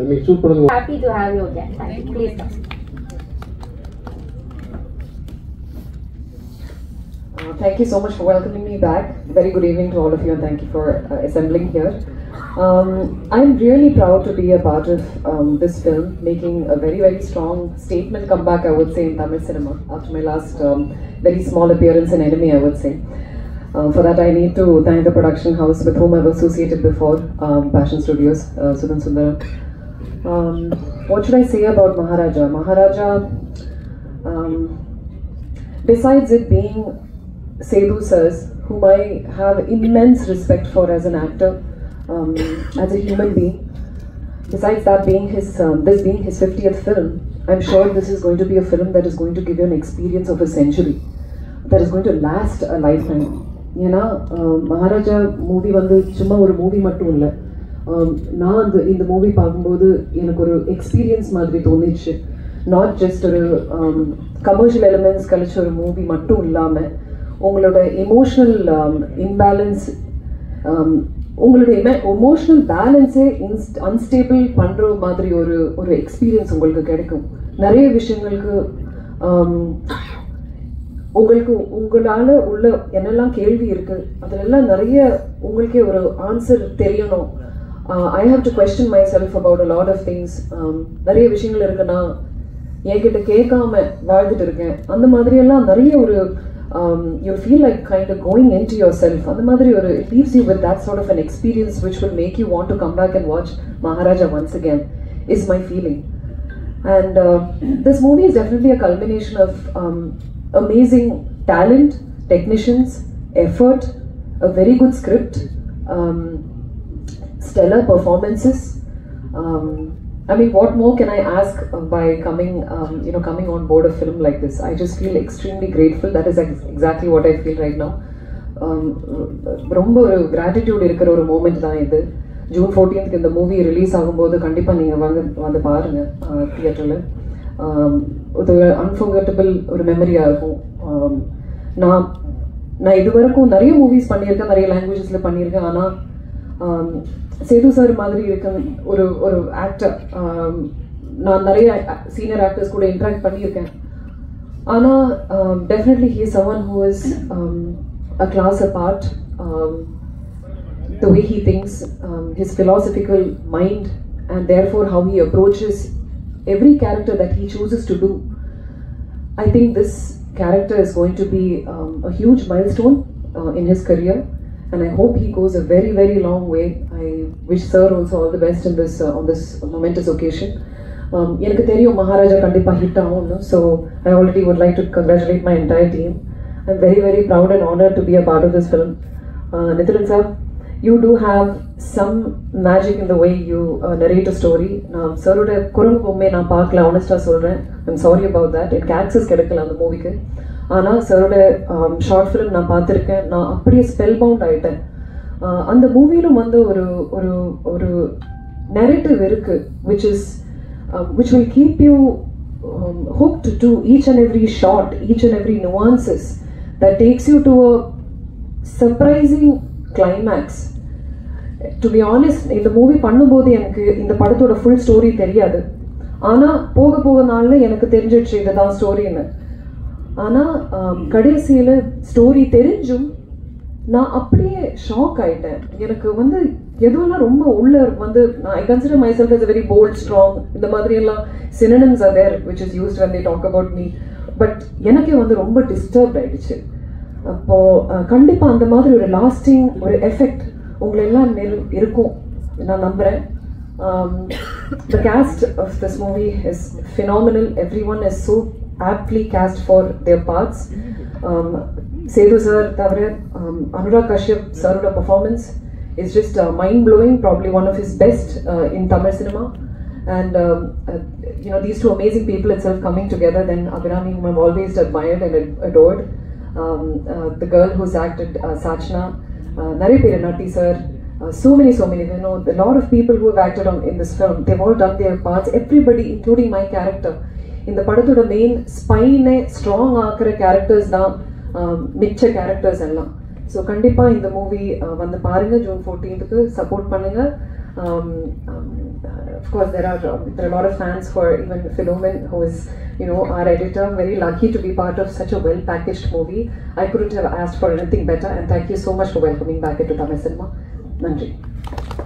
Let me Happy to have you again. Thank you. Please come. Uh, thank you so much for welcoming me back. Very good evening to all of you and thank you for uh, assembling here. Um, I'm really proud to be a part of um, this film, making a very, very strong statement comeback, I would say, in Tamil cinema after my last um, very small appearance in Enemy, I would say. Uh, for that, I need to thank the production house with whom I've associated before, um, Passion Studios, uh, Sudhan Sundaram. Um, what should I say about Maharaja? Maharaja, um, besides it being Sethu Sirs, whom I have immense respect for as an actor, um, as a human being, besides that being his, um, this being his 50th film, I'm sure this is going to be a film that is going to give you an experience of a century, that is going to last a lifetime. Uh, maharaja movie movie வந்து சும்மா ஒரு movie, மட்டும் Um, நான் அந்த இந்த movie பார்க்கும்போது எனக்கு ஒரு எக்ஸ்பீரியன்ஸ் மாதிரி தோணுச்சு. நாட் ஜஸ்ட் ஒரு um, கமர்ஷியல் எலிமெண்ட்ஸ் கழிச்ச ஒரு மூவி மட்டும் இல்லாமல் உங்களோட எமோஷ்னல் இம்பேலன்ஸ் um, உங்களுடைய எமோஷ்னல் பேலன்ஸே இன்ஸ்ட் அன்ஸ்டேபிள் பண்ணுற மாதிரி ஒரு ஒரு எக்ஸ்பீரியன்ஸ் உங்களுக்கு கிடைக்கும். நிறைய விஷயங்களுக்கு உங்களுக்கு உங்களால் உள்ள என்னெல்லாம் கேள்வி இருக்குது அதுலெல்லாம் நிறைய உங்களுக்கே ஒரு ஆன்சர் தெரியணும். I have to question myself about a lot of things நிறைய விஷயங்கள் இருக்குன்னா என்கிட்ட கேட்காம வாழ்ந்துட்டு இருக்கேன் அந்த மாதிரியெல்லாம் நிறைய ஒரு you feel like kind of going into yourself அந்த மாதிரி ஒரு leaves you with that sort of an experience which will make you want to come back and watch Maharaja once again is my feeling And uh, this movie is definitely a culmination of um, amazing talent, technicians, effort, a very good script, um, stellar performances. Um, I mean, what more can I ask uh, by coming, um, you know, coming on board a film like this? I just feel extremely grateful. That is ex- exactly what I feel right now. Um, ரொம்ப ஒரு gratitude இருக்கிற ஒரு moment தான் இது June ஃபோர்டீன்த்க்கு இந்த movie release ஆகும்போது கண்டிப்பாக நீங்கள் வந்து வந்து பாருங்கள் uh, um, தியேட்டரில் ஒரு அன்ஃபர்கட்டபிள் ஒரு மெமரியாக இருக்கும் um, நான் நான் இது வரைக்கும் நிறைய மூவிஸ் பண்ணியிருக்கேன் நிறைய லாங்குவேஜஸில் பண்ணியிருக்கேன் ஆனால் சேது சார் மாதிரி இருக்க ஒரு ஒரு ஆக்டர் நான் நிறைய சீனியர் ஆக்டர்ஸ் கூட இன்ட்ராக்ட் பண்ணியிருக்கேன் ஆனால் definitely he someone who is a class apart the way he thinks, um, his philosophical mind, and therefore how he approaches every character that he chooses to do. I think this character is going to be um, a huge milestone uh, in his career, and I hope he goes a very, very long way. I wish Sir also all the best in this uh, on this momentous occasion. Um, எனக்கு தெரியும் மகாராஜா கண்டிப்பாக hit ஆகும்னு so I already would like to congratulate my entire team I am very very proud and honour to be a part of this film Nithilan sir you too have some magic in the way you narrate a story நான் சரோட குரங்கு பொம்மை நான் பார்க்கல ஆனஸ்டாக சொல்கிறேன் I'm sorry about that எனக்கு access கிடைக்கல அந்த மூவிக்கு ஆனால் சரோட ஷார்ட் ஃபிலிம் நான் பார்த்துருக்கேன். நான் அப்படியே ஸ்பெல் பவுண்ட் ஆகிட்டேன் அந்த மூவியிலும் வந்து ஒரு ஒரு ஒரு நெரேட்டிவ் இருக்கு which is which will keep you hooked to each and every shot, each and every nuances that takes you to a surprising climax to be honest இந்த மூவி பண்ணும்போது எனக்கு இந்த படத்தோட ஃபுல் ஸ்டோரி தெரியாது. ஆனால் போக போக நாளில் எனக்கு தெரிஞ்சிடுச்சு இதுதான் ஸ்டோரின்னு ஆனால் கடைசியில் ஸ்டோரி தெரிஞ்சும் நான் அப்படியே ஷாக் ஆயிட்டேன். எனக்கு வந்து எதுவெல்லாம் ரொம்ப உள்ள வந்து நான் I consider myself very bold strong இந்த மாதிரி எல்லாம் synonyms are there which is used when they talk about me but எனக்கே வந்து ரொம்ப டிஸ்டர்ப் ஆயிடுச்சு. அப்போது கண்டிப்பாக அந்த மாதிரி ஒரு லாஸ்டிங் ஒரு எஃபெக்ட் உங்களெல்லாம் நெல் இருக்கும் நான் நம்புகிறேன் the cast of this movie is phenomenal everyone is so aptly cast for their parts Sethu sir தவிர அனுராக் கஷ்யப் சாரோட performance is just mind blowing probably one of is best in Tamil cinema and um, uh, you know these two amazing people itself coming together then Abhirami whom I've always admired and ad adored Um, uh, the girl who's acted uh, Sachna, uh, Nari Nati sir, uh, so many, so many. You know, a lot of people who have acted on in this film, they've all done their parts. Everybody, including my character. இந்த படத்தோட main ஸ்பைனே strong ஆக்குற characters தான் ஆம், மிச்ச characters எல்லாம் so கண்டிப்பாக இந்த மூவி வந்து பாருங்க June ஃபோர்டீன்த்துக்கு support Um, um, uh, of course, there are uh, there are a lot of fans for even Philomin, who is you know our editor. Very lucky to be part of such a well packaged movie. I couldn't have asked for anything better. And thank you so much for welcoming back into Tamil cinema, Nandri.